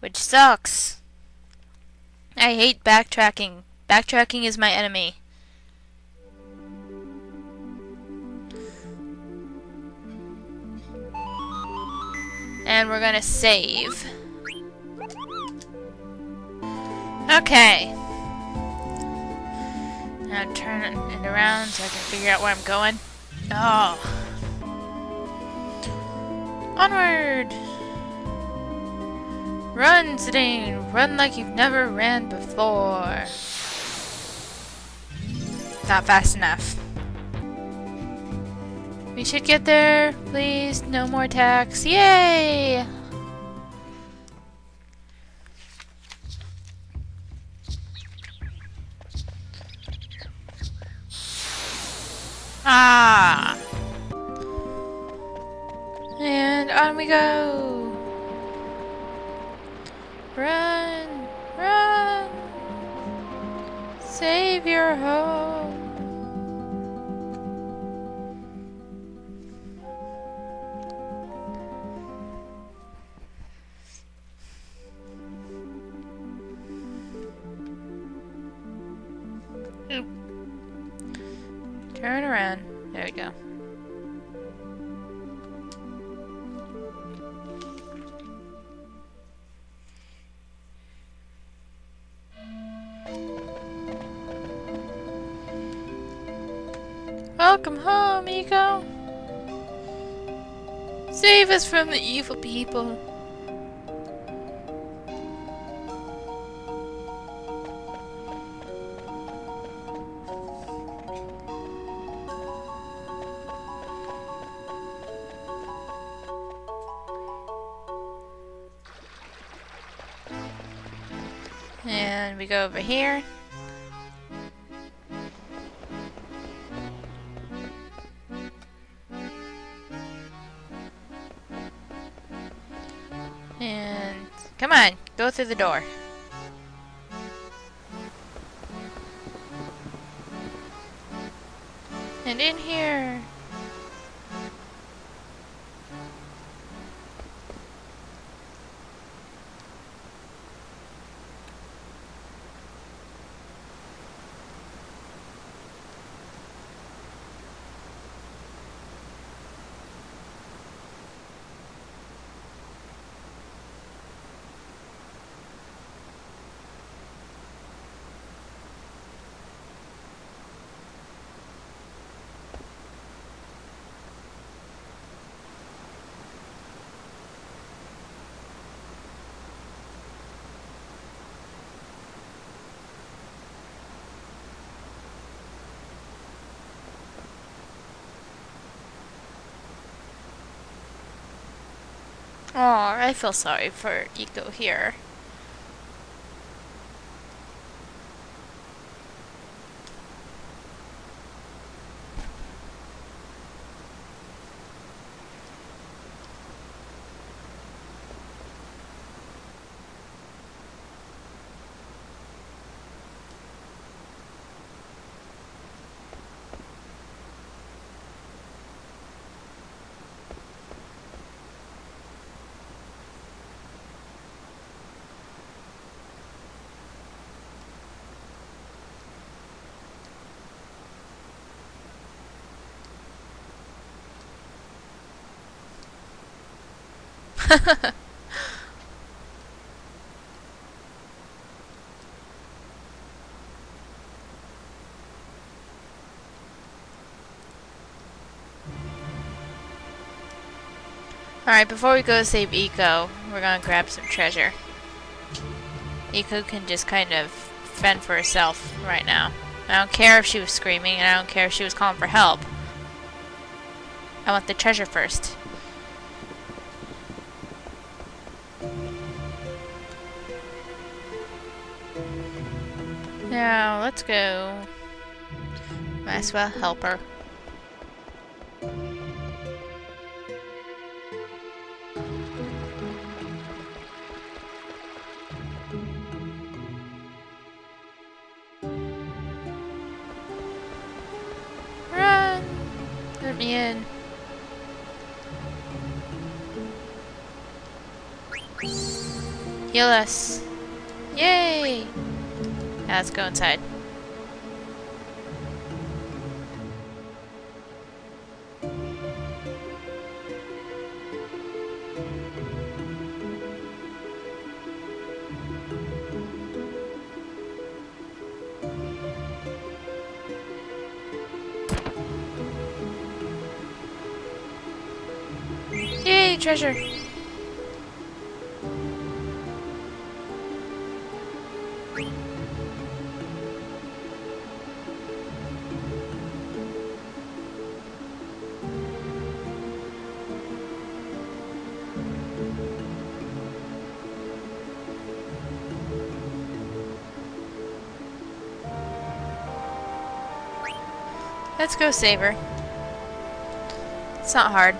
Which sucks. I hate backtracking. Backtracking is my enemy. And we're gonna save. Okay. Now turn it around so I can figure out where I'm going. Oh. Onward! Run, Zidane! Run like you've never ran before. Not fast enough. We should get there, please. No more attacks. Yay! Ah! And on we go! Run! Run! Save your home! Turn around. There we go. Welcome home, Eiko. Save us from the evil people. And we go over here. Go through the door. And in here. Oh, I feel sorry for Eiko here. Alright, before we go save Eiko, we're gonna grab some treasure. Eiko can just kind of fend for herself right now. I don't care if she was screaming, and I don't care if she was calling for help. I want the treasure first. Now, let's go. Might as well help her. Run! Let me in. Heal us. Yay! Now let's go inside. Yay, treasure! Let's go save her. It's not hard.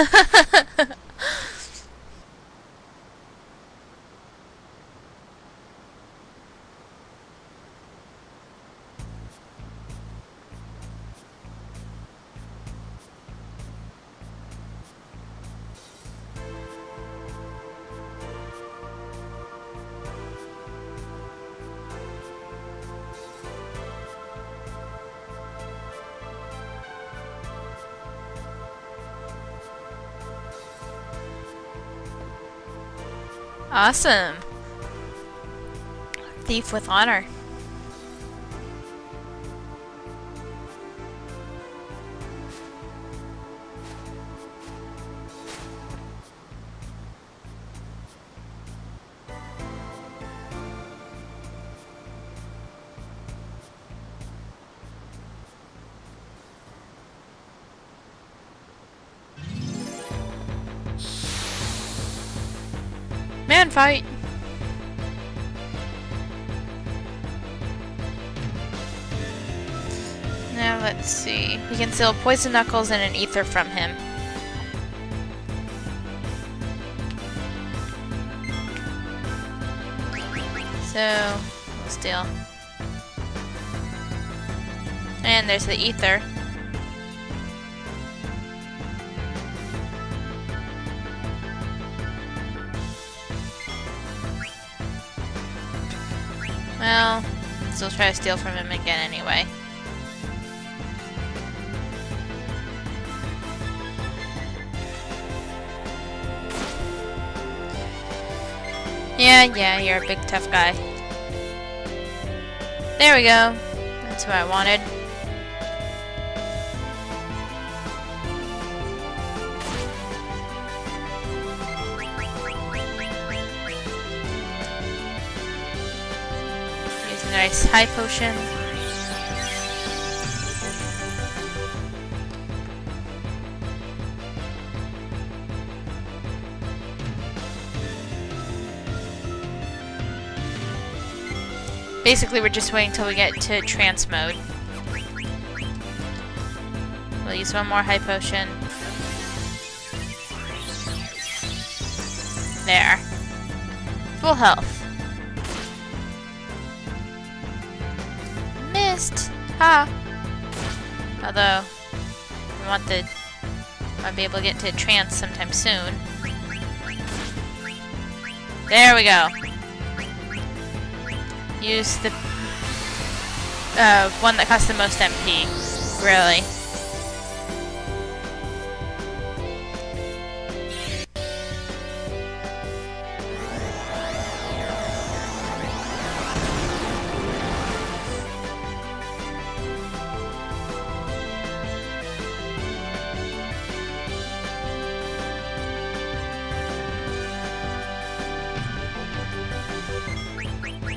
ハハハハ Awesome. Thief with honor. Fight! Now let's see. We can steal poison knuckles and an ether from him. So, steal. And there's the ether. Well, still try to steal from him again anyway. Yeah, yeah, you're a big tough guy. There we go. That's what I wanted. Nice high potion. Basically, we're just waiting until we get to trance mode. We'll use one more high potion. There. Full health. Missed! Ha! Although, I want the... I'll be able to get to trance sometime soon. There we go. Use the uh, one that costs the most MP. Really.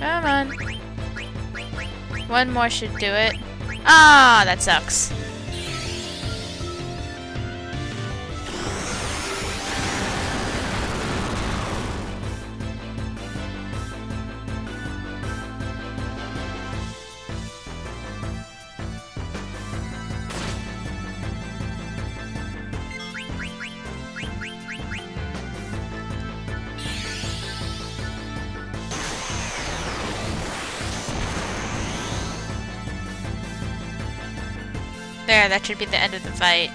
Come on. One more should do it. Ah, that sucks. There, that should be the end of the fight.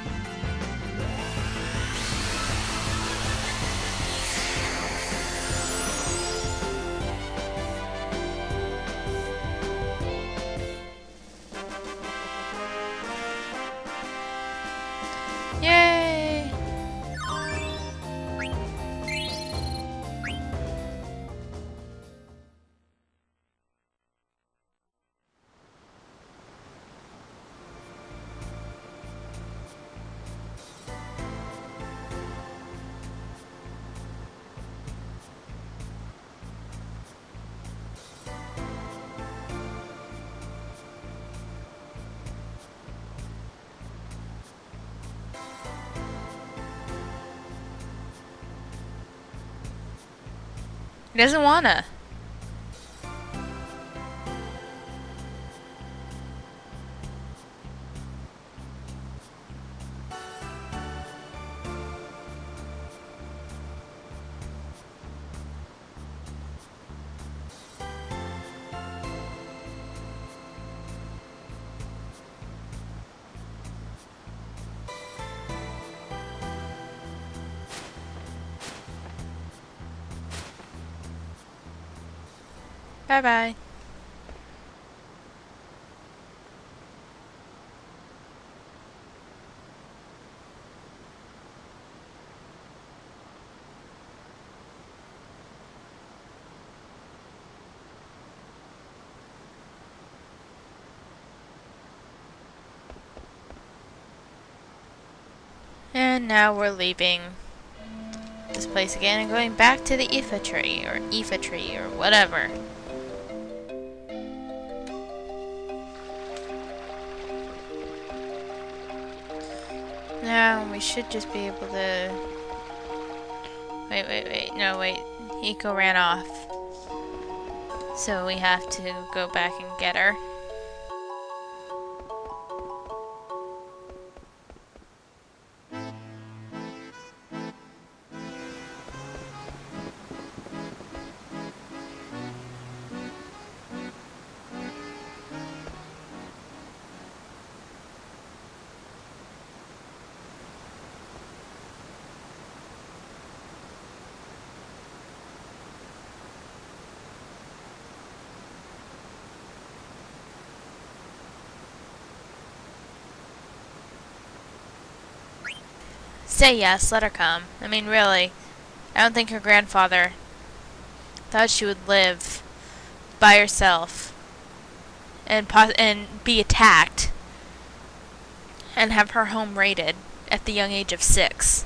He doesn't wanna. Bye bye. And now we're leaving this place again and going back to the Iifa tree, or Iifa tree, or whatever. Now we should just be able to... Wait, wait, wait. No, wait. Eiko ran off. So we have to go back and get her. Say yes, let her come. I mean, really. I don't think her grandfather thought she would live by herself and and be attacked and have her home raided at the young age of six.